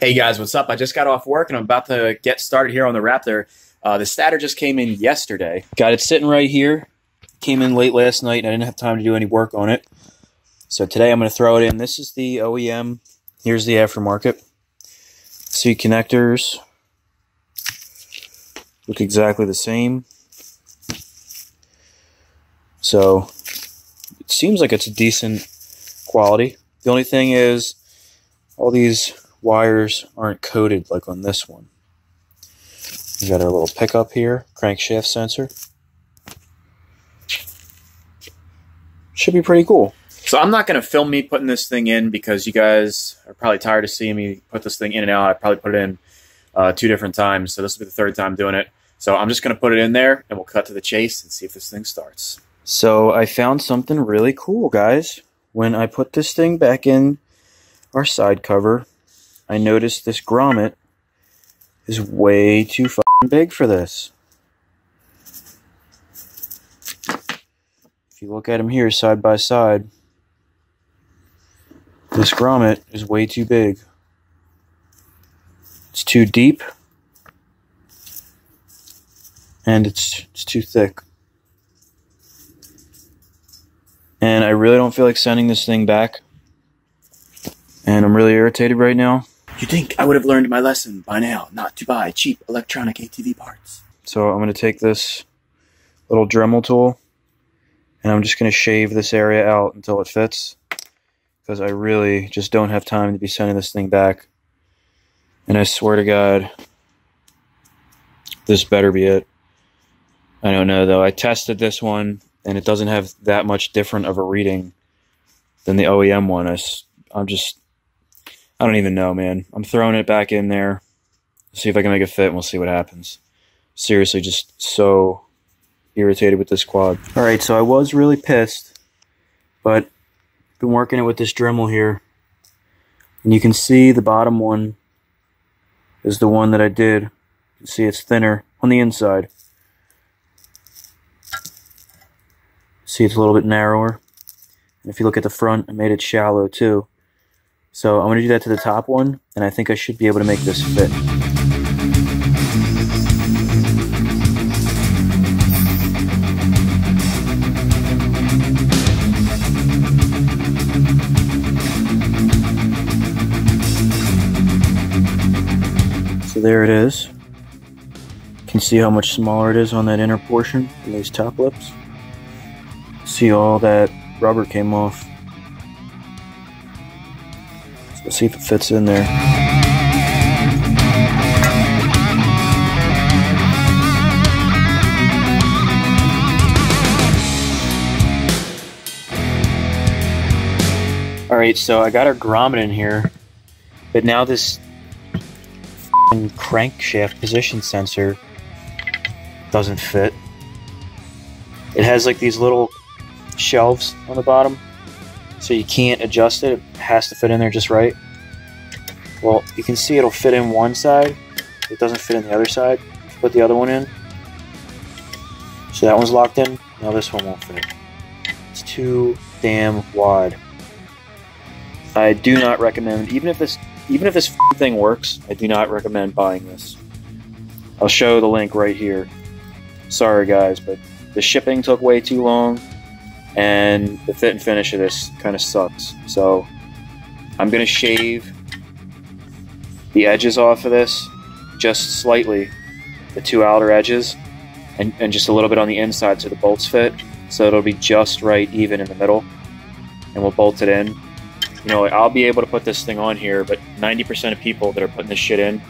Hey guys, what's up? I just got off work and I'm about to get started here on the Raptor. Uh, the stator just came in yesterday. Got it sitting right here. Came in late last night and I didn't have time to do any work on it. So today I'm going to throw it in. This is the OEM. Here's the aftermarket. See connectors. Look exactly the same. So it seems like it's a decent quality. The only thing is all these wires aren't coated like on this one. We got our little pickup here, crankshaft sensor. Should be pretty cool. So I'm not going to film me putting this thing in because you guys are probably tired of seeing me put this thing in and out. I probably put it in uh, two different times, so this will be the third time doing it. So I'm just going to put it in there and we'll cut to the chase and see if this thing starts. So I found something really cool, guys. When I put this thing back in our side cover, I noticed this grommet is way too big for this. If you look at them here side by side, this grommet is way too big. It's too deep and it's, it's too thick. And I really don't feel like sending this thing back. And I'm really irritated right now. You think I would have learned my lesson by now not to buy cheap electronic ATV parts. So I'm going to take this little Dremel tool and I'm just going to shave this area out until it fits because I really just don't have time to be sending this thing back. And I swear to God, this better be it. I don't know though. I tested this one and it doesn't have that much different of a reading than the OEM one. I, I'm just I don't even know, man. I'm throwing it back in there. See if I can make it fit and we'll see what happens. Seriously, just so irritated with this quad. Alright, so I was really pissed, but been working it with this Dremel here. And you can see the bottom one is the one that I did. You can see it's thinner on the inside. See it's a little bit narrower. And if you look at the front, I made it shallow too. So I'm going to do that to the top one, and I think I should be able to make this fit. So there it is. You can see how much smaller it is on that inner portion these top lips. See all that rubber came off. See if it fits in there. Alright, so I got our grommet in here, but now this crankshaft position sensor doesn't fit. It has like these little shelves on the bottom so you can't adjust it. It has to fit in there just right. Well, you can see it'll fit in one side. It doesn't fit in the other side. Put the other one in. So that one's locked in. Now this one won't fit. It's too damn wide. I do not recommend, even if this, even if this thing works, I do not recommend buying this. I'll show the link right here. Sorry guys, but the shipping took way too long and the fit and finish of this kind of sucks. So I'm going to shave the edges off of this just slightly, the two outer edges, and, and just a little bit on the inside so the bolts fit. So it'll be just right even in the middle. And we'll bolt it in. You know, I'll be able to put this thing on here, but 90% of people that are putting this shit in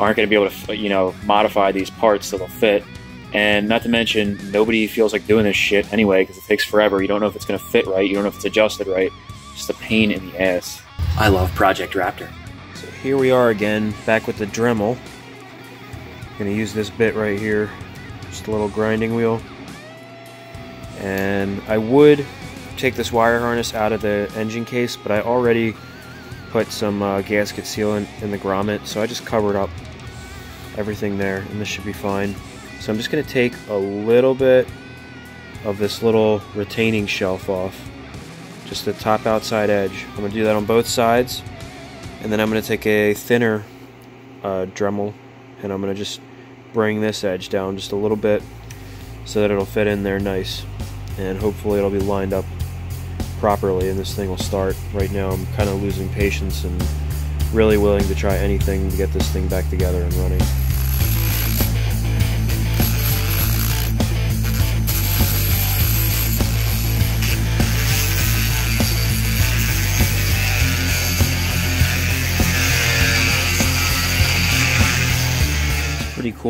aren't going to be able to, you know, modify these parts so they'll fit. And not to mention, nobody feels like doing this shit anyway because it takes forever. You don't know if it's going to fit right. You don't know if it's adjusted right. Just a pain in the ass. I love Project Raptor. So here we are again, back with the Dremel. I'm to use this bit right here. Just a little grinding wheel. And I would take this wire harness out of the engine case, but I already put some uh, gasket sealant in the grommet, so I just covered up everything there, and this should be fine. So I'm just going to take a little bit of this little retaining shelf off. Just the top outside edge. I'm to do that on both sides. And then I'm going to take a thinner uh, Dremel and I'm going to just bring this edge down just a little bit so that it'll fit in there nice and hopefully it'll be lined up properly and this thing will start. Right now I'm kind of losing patience and really willing to try anything to get this thing back together and running.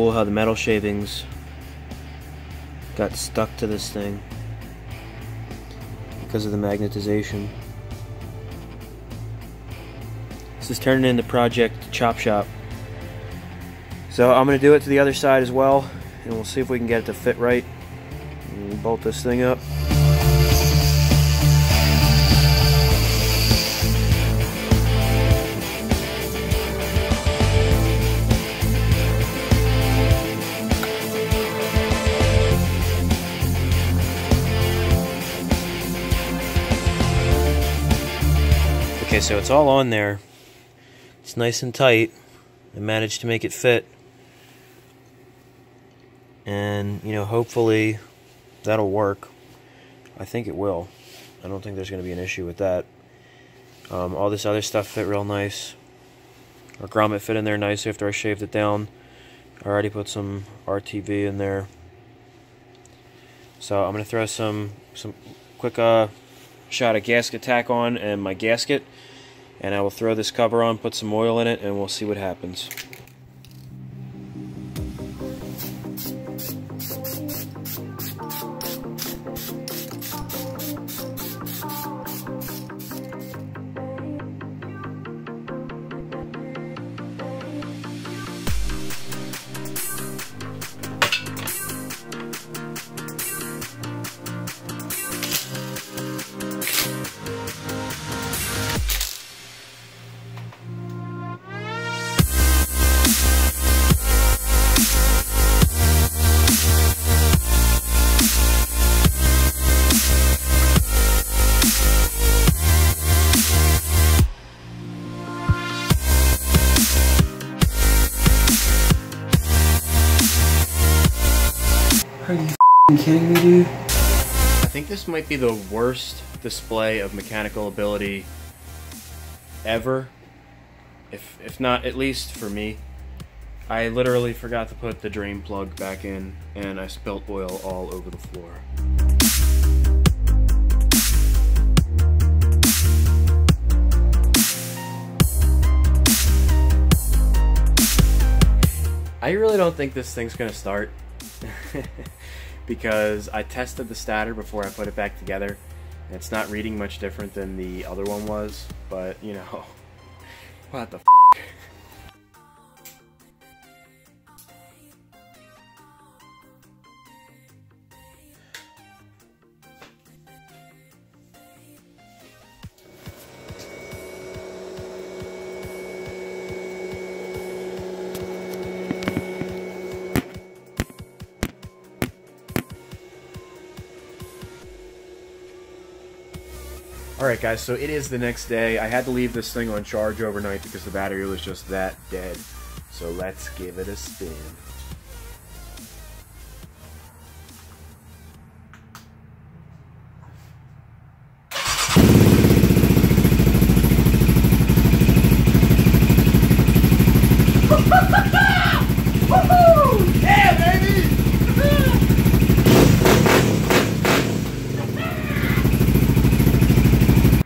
Cool how the metal shavings got stuck to this thing because of the magnetization. This is turning into Project Chop Shop. So I'm going to do it to the other side as well, and we'll see if we can get it to fit right. Bolt this thing up. Okay, so it's all on there. It's nice and tight. I managed to make it fit. And, you know, hopefully that'll work. I think it will. I don't think there's going to be an issue with that. Um, all this other stuff fit real nice. Our grommet fit in there nice after I shaved it down. I already put some RTV in there. So I'm going to throw some, some quick uh, shot a gasket tack on and my gasket and I will throw this cover on, put some oil in it, and we'll see what happens. This might be the worst display of mechanical ability ever. If if not at least for me. I literally forgot to put the drain plug back in and I spilt oil all over the floor. I really don't think this thing's gonna start. because I tested the stator before I put it back together. And it's not reading much different than the other one was, but you know, what the Alright guys, so it is the next day. I had to leave this thing on charge overnight because the battery was just that dead. So let's give it a spin.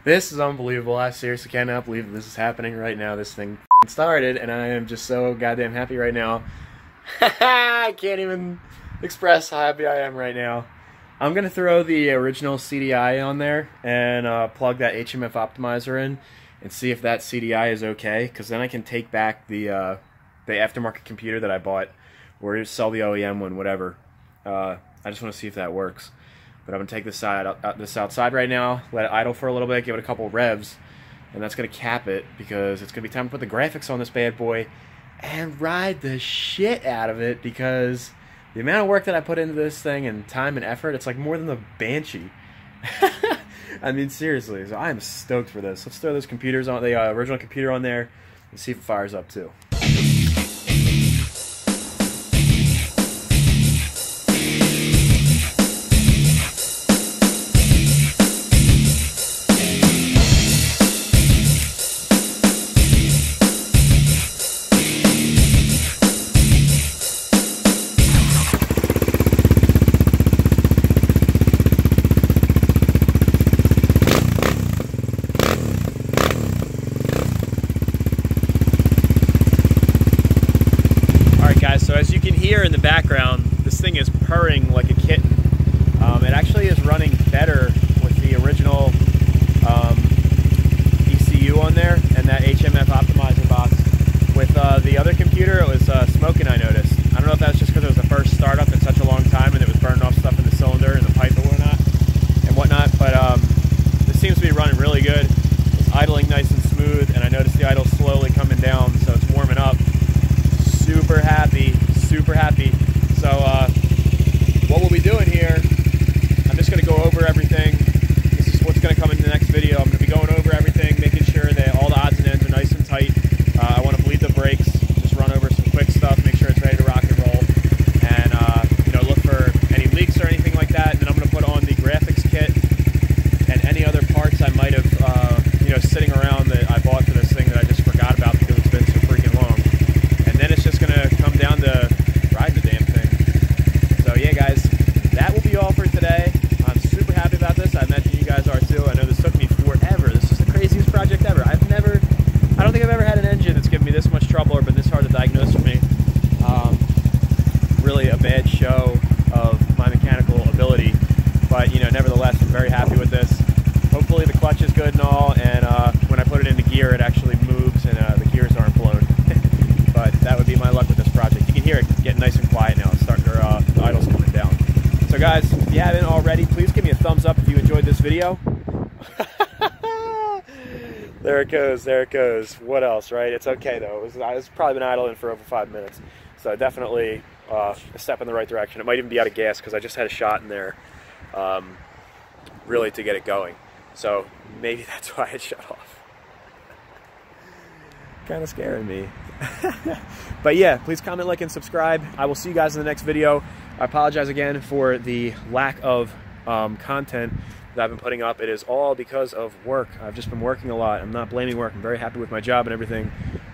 This is unbelievable. I seriously cannot believe this is happening right now. This thing started, and I am just so goddamn happy right now. I can't even express how happy I am right now. I'm going to throw the original CDI on there and uh, plug that HMF optimizer in and see if that CDI is okay, because then I can take back the, uh, the aftermarket computer that I bought or sell the OEM one, whatever. Uh, I just want to see if that works. But I'm to take this side out, this outside right now, let it idle for a little bit, give it a couple revs, and that's to cap it because it's to be time to put the graphics on this bad boy and ride the shit out of it because the amount of work that I put into this thing and time and effort, it's like more than the Banshee. I mean, seriously. So I am stoked for this. Let's throw those computers on the uh, original computer on there and see if it fires up too. Hear in the background, this thing is purring like a kitten. Um, it actually is running better with the original um, ECU on there and that HMF optimizer box. With uh, the other computer, it was uh, smoking. I noticed. I don't know if that's just because it was the first startup in such a long time and it was burning off stuff in the cylinder and the pipe and whatnot, and whatnot. But um, this seems to be running really good. It's idling nice and smooth, and I noticed the idle slowly coming down, so it's warming up super happy, super happy. So uh, what we'll be doing here, I'm just gonna go over everything. This is what's gonna come in the next video. I'm gonna be going over everything, making sure that all the odds and ends are nice and tight. Uh, I wanna bleed the brakes, just run over some quick stuff, make sure it's ready to rock and roll. And uh, you know, look for any leaks or anything like that. Then I'm gonna put on the graphics kit and any other parts I might have, uh, you know, sitting around that I bought for this thing that I just forgot about because it's been so freaking long. And then it's just gonna come down to riding the damn thing. So yeah, guys, that will be all for today. I'm super happy about this. I imagine you guys are too. I know this took me forever. This is the craziest project ever. I've never, I don't think I've ever had an engine that's given me this much trouble or been this hard to diagnose for me. Um, really a bad show of my mechanical ability. But you know, nevertheless, I'm very happy with this. Hopefully, the clutch is good and all, and uh, when I put it into gear, it actually moves and uh, the gears aren't blown. but that would be my luck with this project. You can hear it getting nice and quiet now. It's starting to, uh, the idle's coming down. So, guys, if you haven't already, please give me a thumbs up if you enjoyed this video. there it goes. There it goes. What else, right? It's okay though. It was, it's probably been idling for over five minutes, so definitely uh, a step in the right direction. It might even be out of gas because I just had a shot in there, um, really to get it going. So maybe that's why it shut off. kind of scaring me. but yeah, please comment, like, and subscribe. I will see you guys in the next video. I apologize again for the lack of um, content that I've been putting up. It is all because of work. I've just been working a lot. I'm not blaming work. I'm very happy with my job and everything.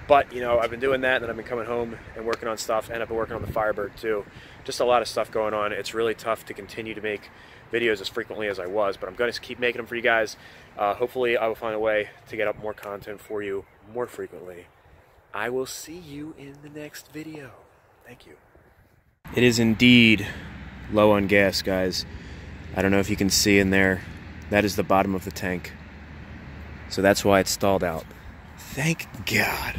But, you know, I've been doing that, and then I've been coming home and working on stuff, and I've been working on the Firebird too. Just a lot of stuff going on. It's really tough to continue to make videos as frequently as I was, but I'm going to keep making them for you guys. Uh, hopefully, I will find a way to get up more content for you more frequently. I will see you in the next video. Thank you. It is indeed low on gas, guys. I don't know if you can see in there. That is the bottom of the tank. So that's why it's stalled out. Thank God.